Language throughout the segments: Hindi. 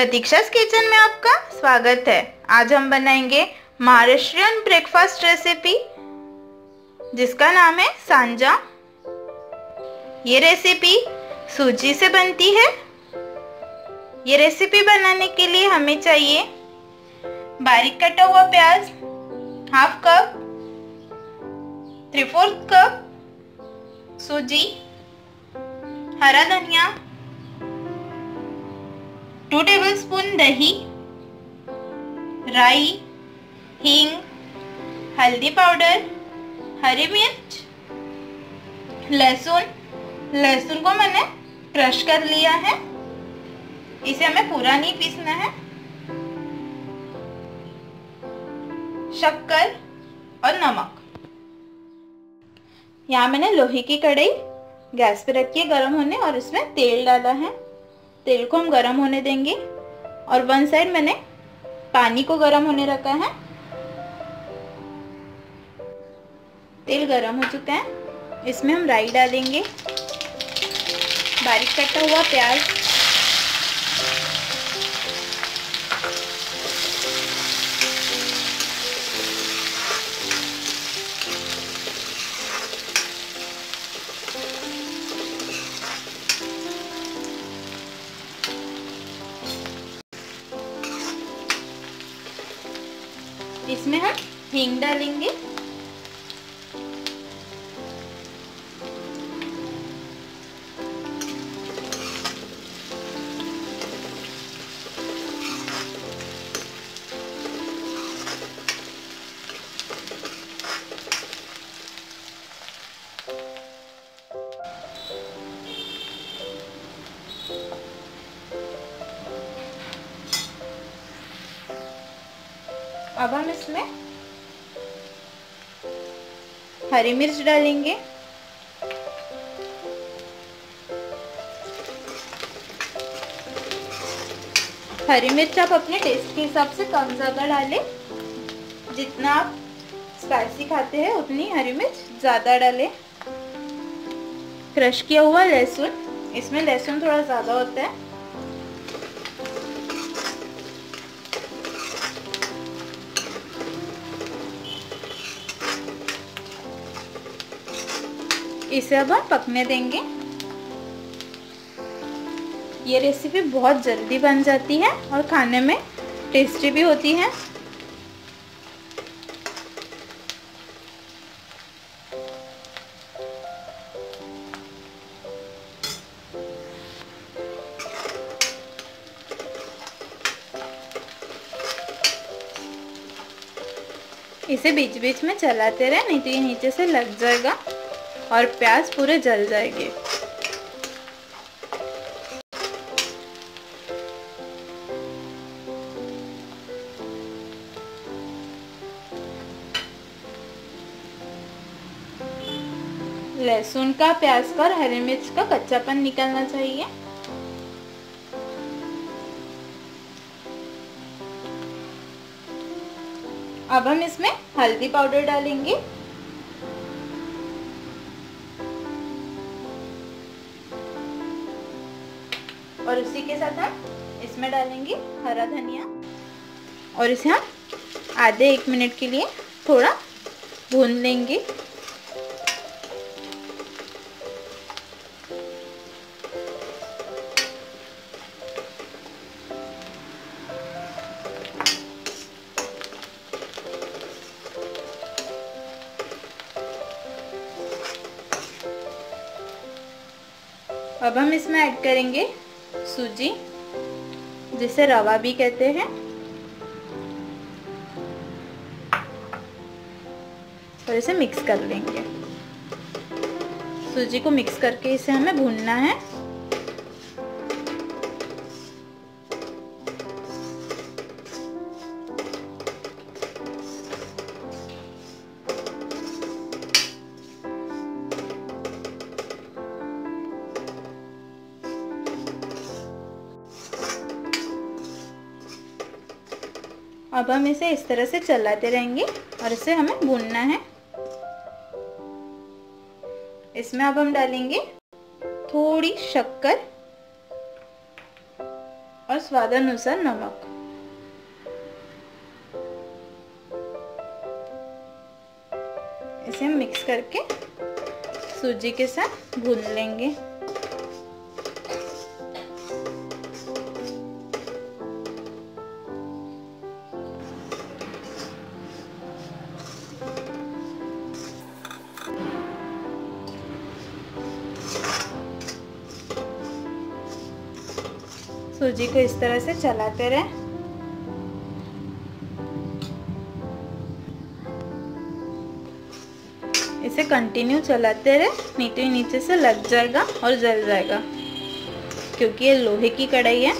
प्रतीक्षास किचन में आपका स्वागत है। आज हम बनाएँगे महाराष्ट्रियन ब्रेकफास्ट रेसिपी जिसका नाम है सांजा ये रेसिपी सूजी से बनती है। ये रेसिपी बनाने के लिए हमें चाहिए बारीक कटा हुआ प्याज half cup three fourth cup सूजी, हरा धनिया टू टेबल स्पून दही, राई, हींग, हल्दी पाउडर हरी मिर्च, लहसुन। लहसुन को मैंने क्रश कर लिया है। इसे हमें पूरा नहीं पीसना है। शक्कर और नमक। यहाँ मैंने लोहे की कढ़ाई, गैस पे रखी है गर्म होने और इसमें तेल डाला है। तेल को हम गर्म होने देंगे और वन साइड मैंने पानी को गर्म होने रखा है। तेल गर्म हो चुका है। इसमें हम राई डालेंगे। बारीक कटा हुआ प्याज इसमें हम हींग डालेंगे। अब हम इसमें हरी मिर्च डालेंगे। हरी मिर्च आप अपने टेस्ट के हिसाब से कम ज़्यादा डालें। जितना आप स्पाइसी खाते हैं, उतनी हरी मिर्च ज़्यादा डालें। क्रश किया हुआ लहसुन। इसमें लहसुन थोड़ा ज़्यादा होता है। इसे अब हम पकने देंगे। ये रेसिपी बहुत जल्दी बन जाती है और खाने में टेस्टी भी होती है। इसे बीच बीच में चलाते रहे, नहीं तो ये नीचे से लग जाएगा। और प्याज पूरे जल जाएँगे। लहसुन का प्याज का और हरी मिर्च का कच्चापन निकलना चाहिए। अब हम इसमें हल्दी पाउडर डालेंगे। और उसी के साथ हम इसमें डालेंगे हरा धनिया। और इसे हम आधे एक मिनट के लिए थोड़ा भून लेंगे। अब हम इसमें ऐड करेंगे सूजी, जिसे रवा भी कहते हैं। और इसे मिक्स कर लेंगे। सूजी को मिक्स करके इसे हमें भूनना है। अब हम इसे इस तरह से चलाते रहेंगे और इसे हमें भूनना है। इसमें अब हम डालेंगे थोड़ी शक्कर और स्वादानुसार नमक। इसे मिक्स करके सूजी के साथ भून लेंगे। सूजी को इस तरह से चलाते रहें। इसे कंटिन्यू चलाते रहे। नीचे नीचे से लग जाएगा और जल जाएगा, क्योंकि ये लोहे की कढ़ाई है।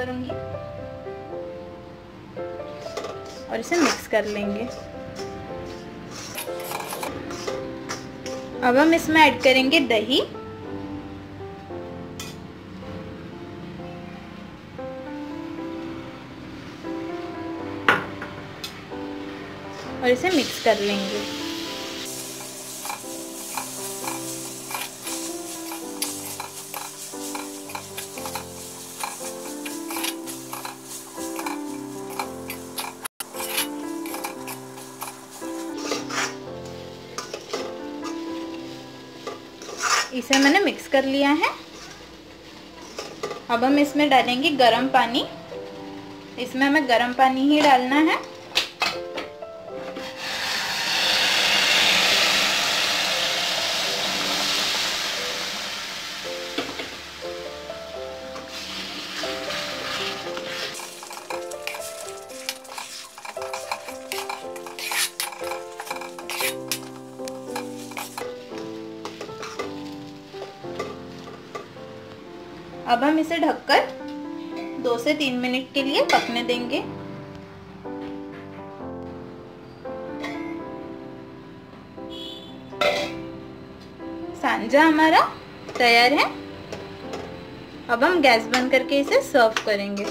करूँगी। और इसे मिक्स कर लेंगे। अब हम इसमें ऐड करेंगे दही। और इसे मिक्स कर लेंगे। इसे मैंने मिक्स कर लिया है। अब हम इसमें डालेंगे गरम पानी। इसमें हमें गरम पानी ही डालना है। अब हम इसे ढककर दो से तीन मिनट के लिए पकने देंगे। सांजा हमारा तैयार है। अब हम गैस बंद करके इसे सर्व करेंगे।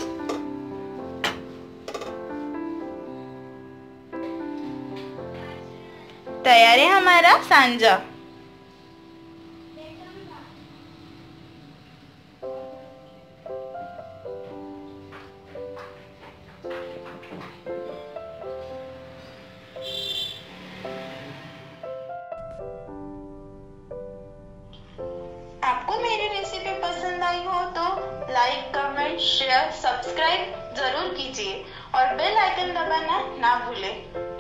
तैयार है हमारा सांजा। शेयर सब्सक्राइब ज़रूर कीजिए और बेल आइकन दबाना ना भूले।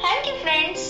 Thank you friends